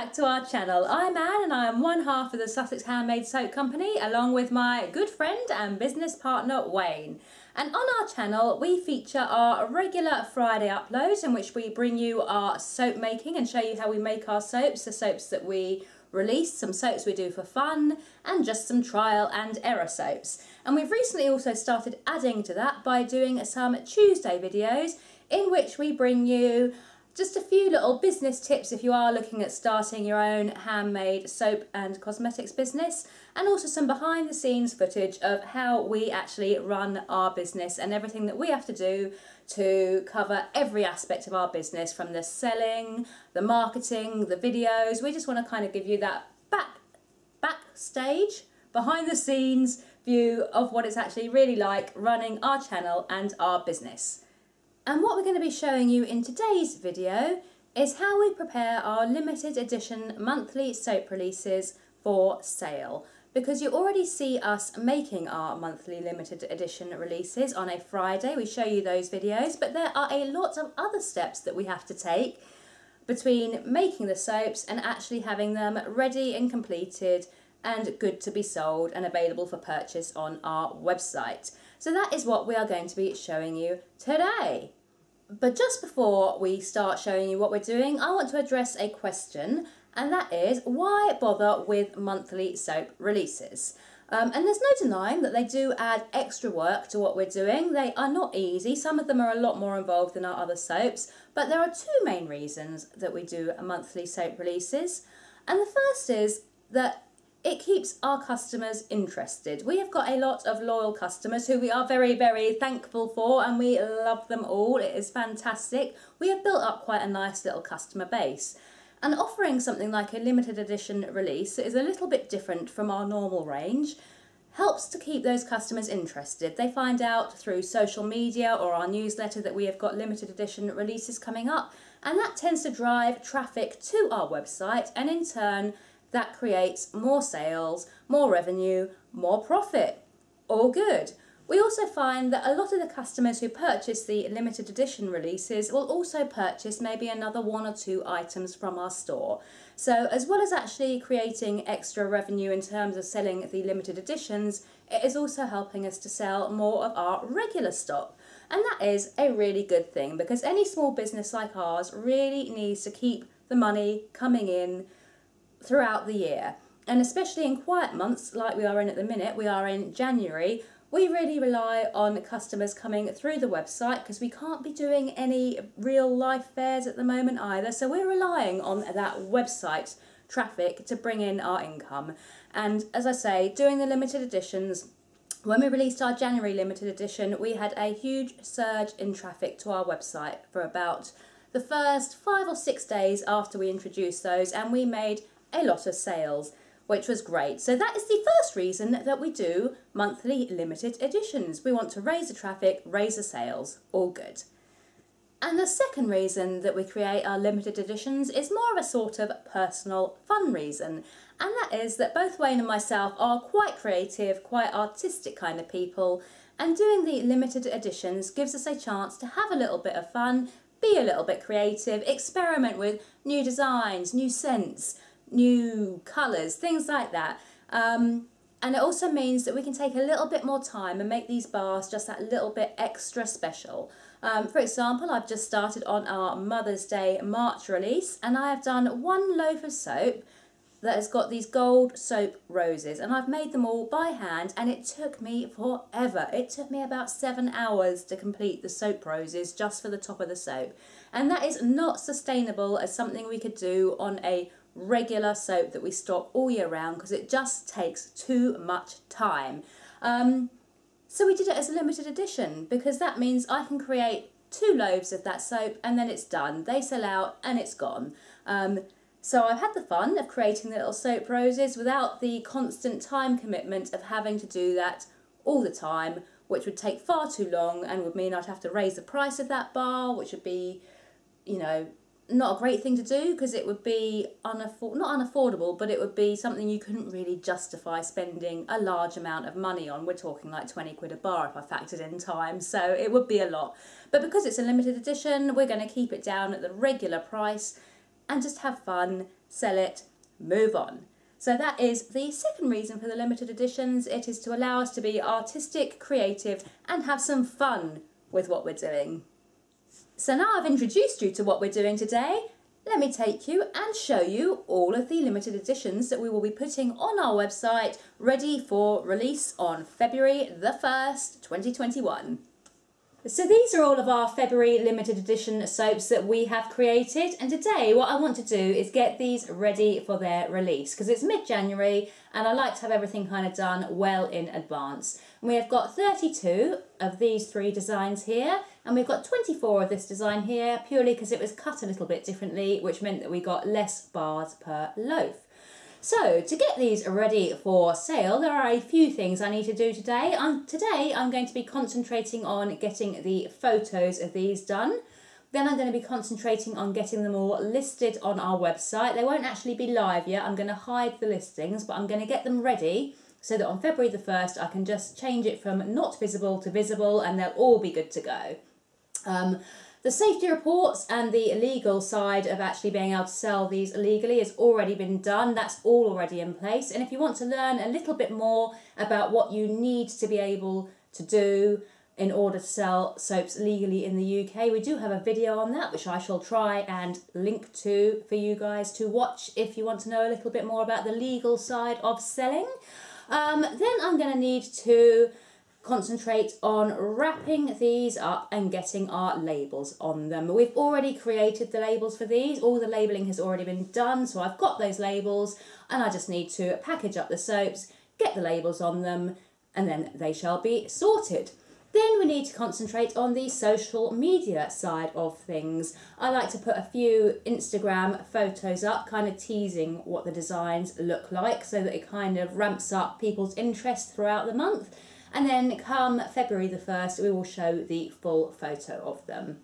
Back to our channel. I'm Anne and I am one half of the Sussex Handmade Soap Company along with my good friend and business partner Wayne. And on our channel we feature our regular Friday uploads in which we bring you our soap making and show you how we make our soaps, the soaps that we release, some soaps we do for fun and just some trial and error soaps. And we've recently also started adding to that by doing some Tuesday videos in which we bring you just a few little business tips if you are looking at starting your own handmade soap and cosmetics business, and also some behind the scenes footage of how we actually run our business and everything that we have to do to cover every aspect of our business from the selling, the marketing, the videos. We just want to kind of give you that back backstage, behind the scenes view of what it's actually really like running our channel and our business. And what we're going to be showing you in today's video is how we prepare our limited edition monthly soap releases for sale. Because you already see us making our monthly limited edition releases on a Friday, we show you those videos, but there are a lot of other steps that we have to take between making the soaps and actually having them ready and completed and good to be sold and available for purchase on our website. So that is what we are going to be showing you today. But just before we start showing you what we're doing, I want to address a question, and that is why bother with monthly soap releases? Um, and there's no denying that they do add extra work to what we're doing. They are not easy. Some of them are a lot more involved than our other soaps, but there are two main reasons that we do monthly soap releases. And the first is that it keeps our customers interested. We have got a lot of loyal customers who we are very, very thankful for and we love them all. It is fantastic. We have built up quite a nice little customer base. And offering something like a limited edition release is a little bit different from our normal range helps to keep those customers interested. They find out through social media or our newsletter that we have got limited edition releases coming up, and that tends to drive traffic to our website and in turn that creates more sales, more revenue, more profit. All good. We also find that a lot of the customers who purchase the limited edition releases will also purchase maybe another one or two items from our store. So as well as actually creating extra revenue in terms of selling the limited editions, it is also helping us to sell more of our regular stock. And that is a really good thing because any small business like ours really needs to keep the money coming in throughout the year. And especially in quiet months like we are in at the minute, we are in January, we really rely on customers coming through the website because we can't be doing any real life fairs at the moment either. So we're relying on that website traffic to bring in our income. And as I say, doing the limited editions, when we released our January limited edition, we had a huge surge in traffic to our website for about the first five or six days after we introduced those, and we made a lot of sales, which was great. So that is the first reason that we do monthly limited editions. We want to raise the traffic, raise the sales, all good. And the second reason that we create our limited editions is more of a sort of personal fun reason. And that is that both Wayne and myself are quite creative, quite artistic kind of people. And doing the limited editions gives us a chance to have a little bit of fun, be a little bit creative, experiment with new designs, new scents, new colours, things like that. Um, and it also means that we can take a little bit more time and make these bars just that little bit extra special. Um, for example, I've just started on our Mother's Day March release and I have done one loaf of soap that has got these gold soap roses and I've made them all by hand and it took me forever. It took me about seven hours to complete the soap roses just for the top of the soap. And that is not sustainable as something we could do on a regular soap that we stock all year round because it just takes too much time. Um, so we did it as a limited edition because that means I can create two loaves of that soap and then it's done. They sell out and it's gone. Um, so I've had the fun of creating the little soap roses without the constant time commitment of having to do that all the time, which would take far too long and would mean I'd have to raise the price of that bar, which would be, you know, not a great thing to do because it would be unafford not unaffordable, but it would be something you couldn't really justify spending a large amount of money on. We're talking like 20 quid a bar if I factored in time, so it would be a lot. But because it's a limited edition, we're going to keep it down at the regular price and just have fun, sell it, move on. So that is the second reason for the limited editions. It is to allow us to be artistic, creative, and have some fun with what we're doing. So now I've introduced you to what we're doing today, let me take you and show you all of the limited editions that we will be putting on our website ready for release on February the 1st, 2021. So these are all of our February limited edition soaps that we have created and today what I want to do is get these ready for their release because it's mid-January and I like to have everything kind of done well in advance. And we have got 32 of these three designs here and we've got 24 of this design here purely because it was cut a little bit differently which meant that we got less bars per loaf. So to get these ready for sale, there are a few things I need to do today. Um, today I'm going to be concentrating on getting the photos of these done. Then I'm going to be concentrating on getting them all listed on our website. They won't actually be live yet. I'm going to hide the listings, but I'm going to get them ready so that on February the 1st I can just change it from not visible to visible and they'll all be good to go. Um, the safety reports and the illegal side of actually being able to sell these illegally has already been done. That's all already in place. And if you want to learn a little bit more about what you need to be able to do in order to sell soaps legally in the UK, we do have a video on that, which I shall try and link to for you guys to watch if you want to know a little bit more about the legal side of selling. Um, then I'm going to need to concentrate on wrapping these up and getting our labels on them. We've already created the labels for these, all the labelling has already been done, so I've got those labels and I just need to package up the soaps, get the labels on them, and then they shall be sorted. Then we need to concentrate on the social media side of things. I like to put a few Instagram photos up, kind of teasing what the designs look like so that it kind of ramps up people's interest throughout the month. And then come February the 1st, we will show the full photo of them.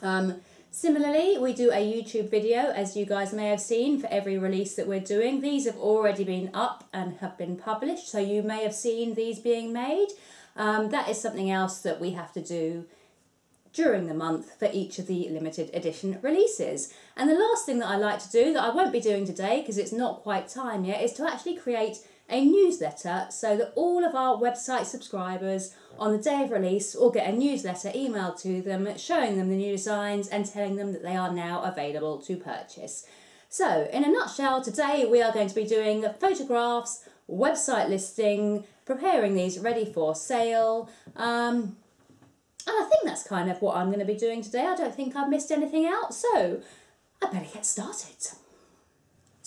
Um, Similarly, we do a YouTube video, as you guys may have seen, for every release that we're doing. These have already been up and have been published, so you may have seen these being made. Um, that is something else that we have to do during the month for each of the limited edition releases. And the last thing that I like to do, that I won't be doing today because it's not quite time yet, is to actually create a newsletter so that all of our website subscribers on the day of release will get a newsletter emailed to them showing them the new designs and telling them that they are now available to purchase. So, in a nutshell, today we are going to be doing photographs, website listing, preparing these ready for sale. Um, and I think that's kind of what I'm going to be doing today. I don't think I've missed anything out, so I better get started.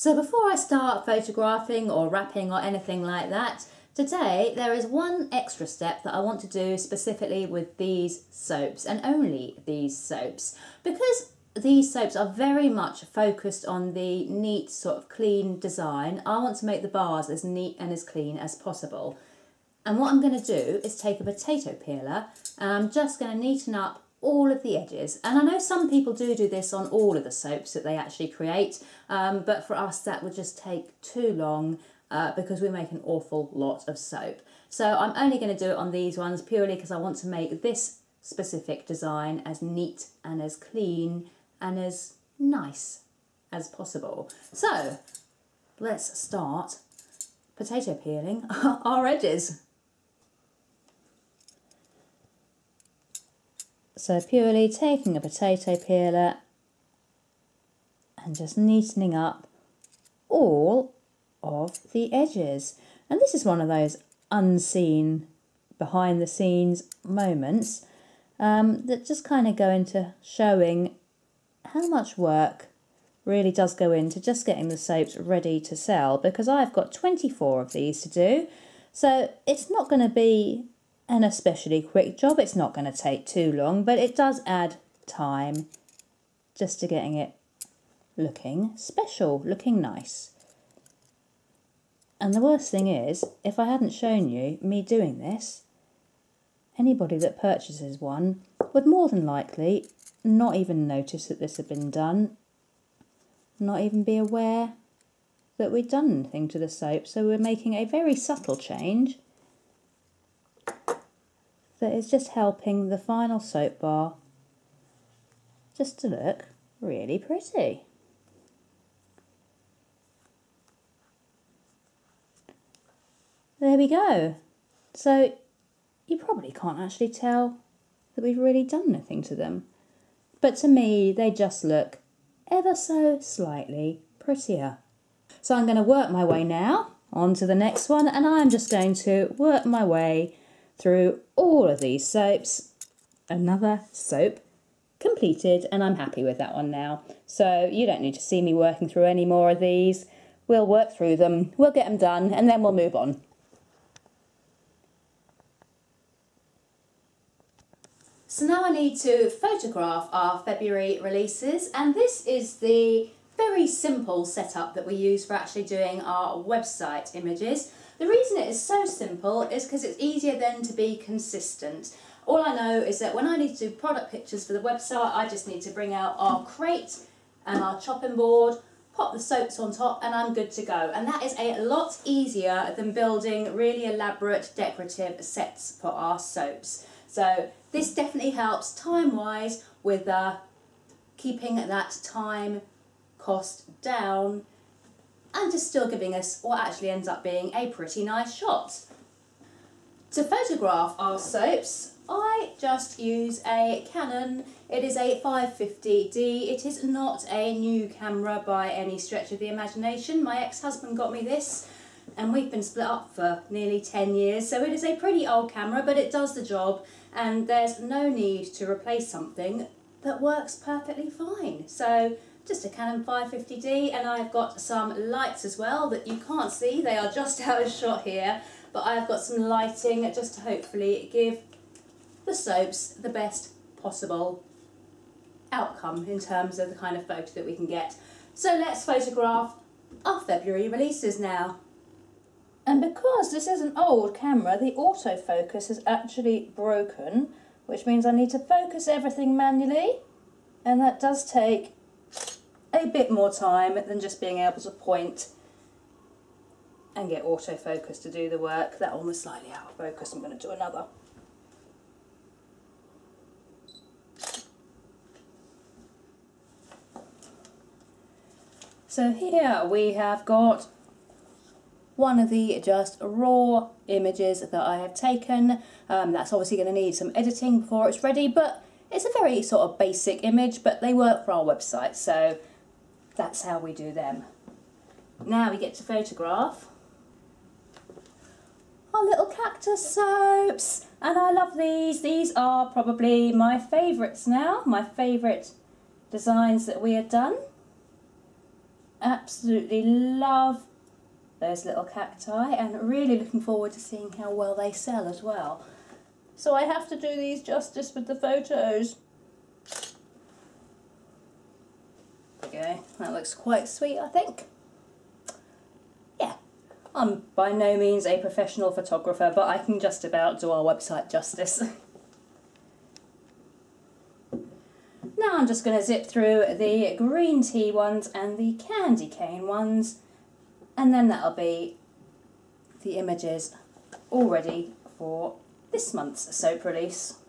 So before I start photographing or wrapping or anything like that, today there is one extra step that I want to do specifically with these soaps and only these soaps because these soaps are very much focused on the neat sort of clean design. I want to make the bars as neat and as clean as possible. And what I'm going to do is take a potato peeler and I'm just going to neaten up all of the edges. And I know some people do do this on all of the soaps that they actually create, um, but for us that would just take too long uh, because we make an awful lot of soap. So I'm only going to do it on these ones purely because I want to make this specific design as neat and as clean and as nice as possible. So let's start potato peeling our edges. So purely taking a potato peeler and just neatening up all of the edges. And this is one of those unseen, behind the scenes moments um, that just kind of go into showing how much work really does go into just getting the soaps ready to sell because I've got 24 of these to do. So it's not going to be an especially quick job. It's not going to take too long, but it does add time just to getting it looking special, looking nice. And the worst thing is, if I hadn't shown you me doing this, anybody that purchases one would more than likely not even notice that this had been done, not even be aware that we'd done anything to the soap. So we're making a very subtle change that is just helping the final soap bar just to look really pretty. There we go. So you probably can't actually tell that we've really done anything to them. But to me, they just look ever so slightly prettier. So I'm going to work my way now on to the next one and I'm just going to work my way through all of these soaps. Another soap completed and I'm happy with that one now. So you don't need to see me working through any more of these. We'll work through them, we'll get them done and then we'll move on. So now I need to photograph our February releases and this is the very simple setup that we use for actually doing our website images. The reason it is so simple is because it's easier then to be consistent. All I know is that when I need to do product pictures for the website, I just need to bring out our crate and our chopping board, pop the soaps on top and I'm good to go. And that is a lot easier than building really elaborate decorative sets for our soaps. So this definitely helps time-wise with uh, keeping that time cost down and just still giving us what actually ends up being a pretty nice shot. To photograph our soaps, I just use a Canon. It is a 550D. It is not a new camera by any stretch of the imagination. My ex-husband got me this and we've been split up for nearly 10 years so it is a pretty old camera but it does the job and there's no need to replace something that works perfectly fine. So just a Canon 550D and I've got some lights as well that you can't see, they are just out of shot here, but I've got some lighting just to hopefully give the soaps the best possible outcome in terms of the kind of photo that we can get. So let's photograph our February releases now. And because this is an old camera, the autofocus is actually broken, which means I need to focus everything manually, and that does take a bit more time than just being able to point and get autofocus to do the work. That one was slightly out of focus, I'm going to do another. So here we have got one of the just raw images that I have taken. Um, that's obviously going to need some editing before it's ready, but it's a very sort of basic image, but they work for our website, so that's how we do them. Now we get to photograph our little cactus soaps. And I love these. These are probably my favourites now, my favourite designs that we have done. Absolutely love those little cacti and really looking forward to seeing how well they sell as well. So I have to do these justice with the photos. There we go, that looks quite sweet I think. Yeah, I'm by no means a professional photographer but I can just about do our website justice. now I'm just going to zip through the green tea ones and the candy cane ones and then that'll be the images all ready for this month's soap release.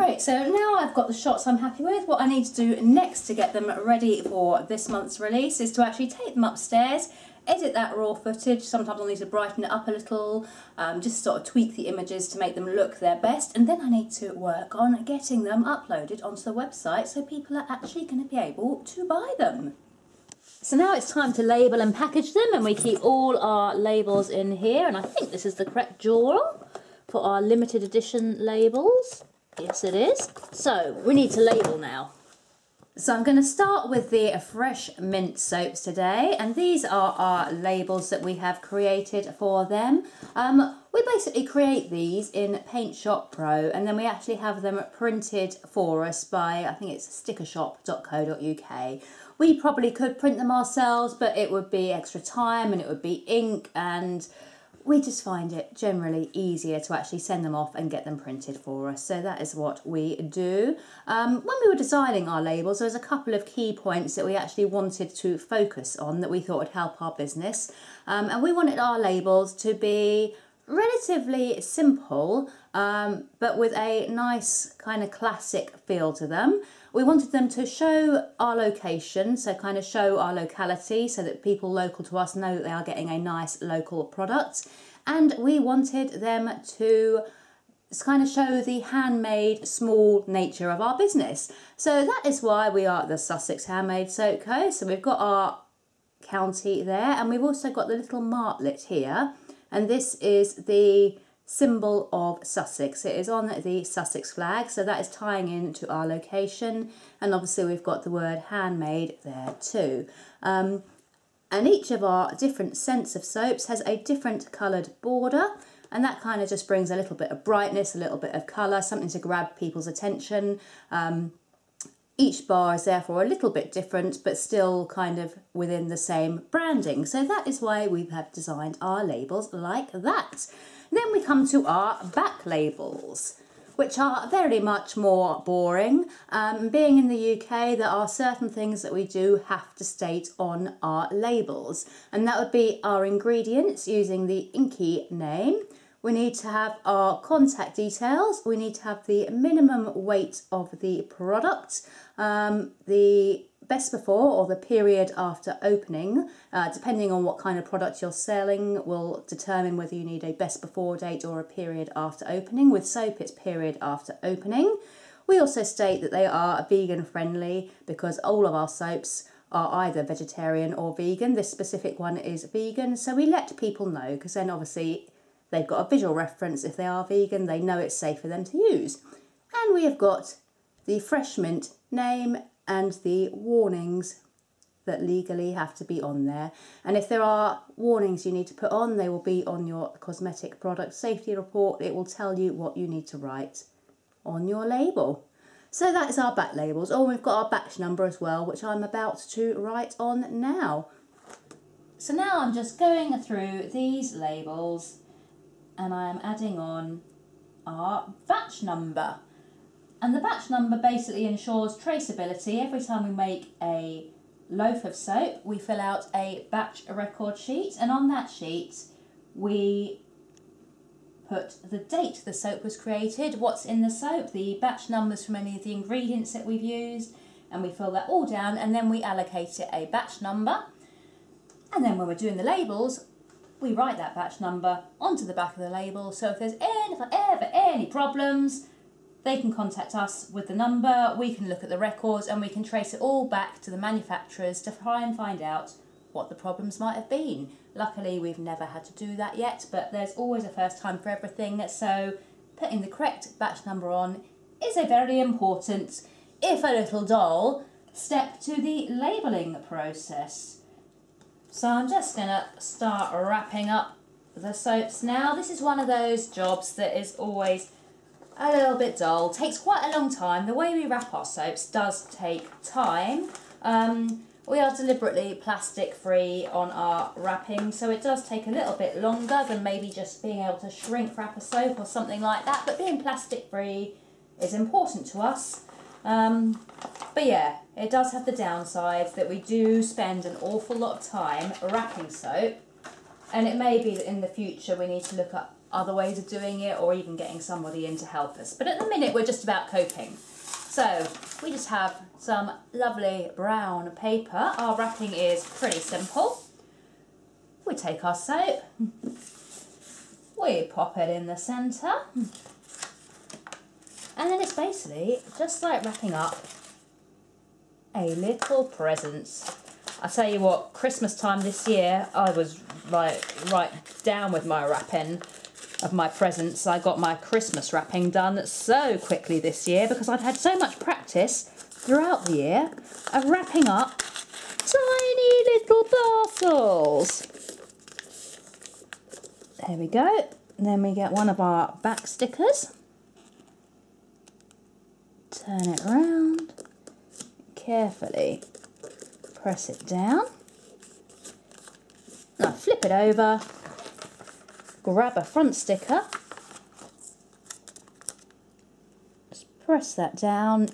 Great, so now I've got the shots I'm happy with, what I need to do next to get them ready for this month's release is to actually take them upstairs edit that raw footage. Sometimes I'll need to brighten it up a little, um, just sort of tweak the images to make them look their best. And then I need to work on getting them uploaded onto the website so people are actually going to be able to buy them. So now it's time to label and package them and we keep all our labels in here and I think this is the correct drawer for our limited edition labels. Yes it is. So we need to label now. So I'm going to start with the Fresh Mint soaps today and these are our labels that we have created for them. Um, we basically create these in Paint Shop Pro and then we actually have them printed for us by, I think it's stickershop.co.uk. We probably could print them ourselves but it would be extra time and it would be ink and we just find it generally easier to actually send them off and get them printed for us. So that is what we do. Um, when we were designing our labels, there was a couple of key points that we actually wanted to focus on that we thought would help our business. Um, and we wanted our labels to be relatively simple um, but with a nice kind of classic feel to them. We wanted them to show our location, so kind of show our locality so that people local to us know that they are getting a nice local product. And we wanted them to kind of show the handmade small nature of our business. So that is why we are the Sussex Handmade Soap Co. So we've got our county there and we've also got the little martlet here and this is the symbol of Sussex. It is on the Sussex flag, so that is tying into our location. And obviously we've got the word handmade there too. Um, and each of our different scents of soaps has a different coloured border and that kind of just brings a little bit of brightness, a little bit of colour, something to grab people's attention. Um, each bar is therefore a little bit different but still kind of within the same branding. So that is why we have designed our labels like that. Then we come to our back labels, which are very much more boring. Um, being in the UK, there are certain things that we do have to state on our labels, and that would be our ingredients using the INCI name. We need to have our contact details. We need to have the minimum weight of the product, um, the best before or the period after opening, uh, depending on what kind of product you're selling, will determine whether you need a best before date or a period after opening. With soap, it's period after opening. We also state that they are vegan friendly because all of our soaps are either vegetarian or vegan. This specific one is vegan, so we let people know because then obviously they've got a visual reference. If they are vegan, they know it's safe for them to use. And we have got the Fresh Mint name and the warnings that legally have to be on there. And if there are warnings you need to put on, they will be on your cosmetic product safety report. It will tell you what you need to write on your label. So that is our back labels. Oh, we've got our batch number as well, which I'm about to write on now. So now I'm just going through these labels and I am adding on our batch number. And the batch number basically ensures traceability. Every time we make a loaf of soap, we fill out a batch record sheet, and on that sheet, we put the date the soap was created, what's in the soap, the batch numbers from any of the ingredients that we've used, and we fill that all down, and then we allocate it a batch number. And then when we're doing the labels, we write that batch number onto the back of the label. So if there's any, if ever any problems, they can contact us with the number, we can look at the records and we can trace it all back to the manufacturers to try and find out what the problems might have been. Luckily, we've never had to do that yet, but there's always a first time for everything, so putting the correct batch number on is a very important, if a little dull, step to the labelling process. So I'm just going to start wrapping up the soaps now. This is one of those jobs that is always a little bit dull, takes quite a long time. The way we wrap our soaps does take time. Um, we are deliberately plastic free on our wrapping, so it does take a little bit longer than maybe just being able to shrink wrap a soap or something like that, but being plastic free is important to us. Um, but yeah, it does have the downside that we do spend an awful lot of time wrapping soap, and it may be that in the future we need to look at other ways of doing it or even getting somebody in to help us. But at the minute, we're just about coping. So we just have some lovely brown paper. Our wrapping is pretty simple. We take our soap, we pop it in the centre, and then it's basically just like wrapping up a little present. I tell you what, Christmas time this year, I was like right down with my wrapping of my presents. I got my Christmas wrapping done so quickly this year because I'd had so much practice throughout the year of wrapping up tiny little parcels. There we go. And then we get one of our back stickers. Turn it around. Carefully press it down. Now flip it over grab a front sticker, just press that down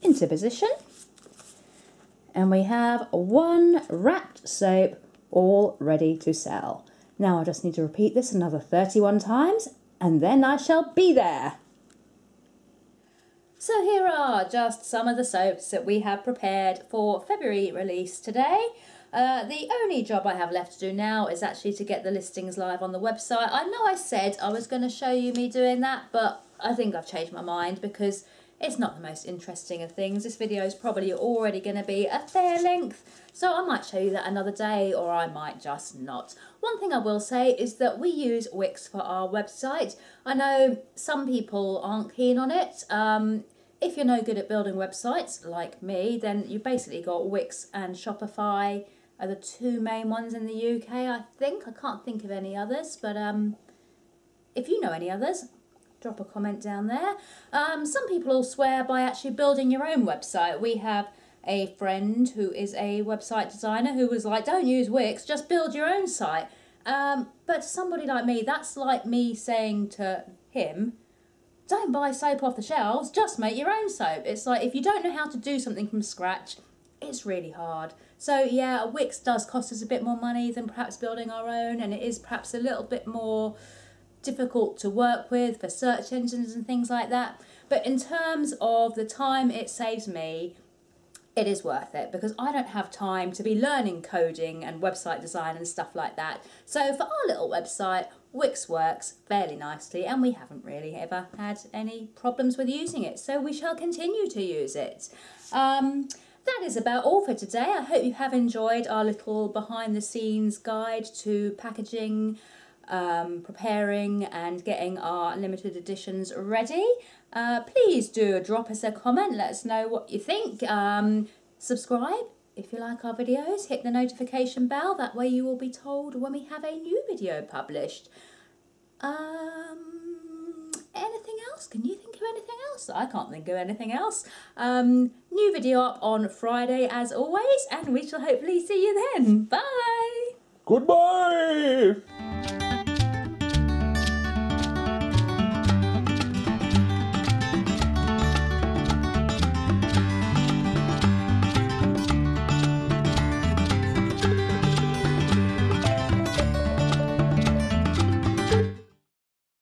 into position, and we have one wrapped soap all ready to sell. Now I just need to repeat this another 31 times and then I shall be there. So here are just some of the soaps that we have prepared for February release today. Uh, the only job I have left to do now is actually to get the listings live on the website. I know I said I was going to show you me doing that, but I think I've changed my mind because it's not the most interesting of things. This video is probably already going to be a fair length, so I might show you that another day or I might just not. One thing I will say is that we use Wix for our website. I know some people aren't keen on it. Um, if you're no good at building websites like me, then you've basically got Wix and Shopify are the two main ones in the UK, I think. I can't think of any others, but um, if you know any others, drop a comment down there. Um, some people will swear by actually building your own website. We have a friend who is a website designer who was like, don't use Wix, just build your own site. Um, but somebody like me, that's like me saying to him, don't buy soap off the shelves, just make your own soap. It's like if you don't know how to do something from scratch, it's really hard. So yeah, Wix does cost us a bit more money than perhaps building our own, and it is perhaps a little bit more difficult to work with for search engines and things like that. But in terms of the time it saves me, it is worth it because I don't have time to be learning coding and website design and stuff like that. So for our little website, Wix works fairly nicely and we haven't really ever had any problems with using it. So we shall continue to use it. Um, that is about all for today. I hope you have enjoyed our little behind the scenes guide to packaging um, preparing and getting our limited editions ready. Uh, please do drop us a comment, let us know what you think. Um, subscribe if you like our videos, hit the notification bell, that way you will be told when we have a new video published. Um, anything else? Can you think of anything else? I can't think of anything else. Um, new video up on Friday as always, and we shall hopefully see you then. Bye! Goodbye!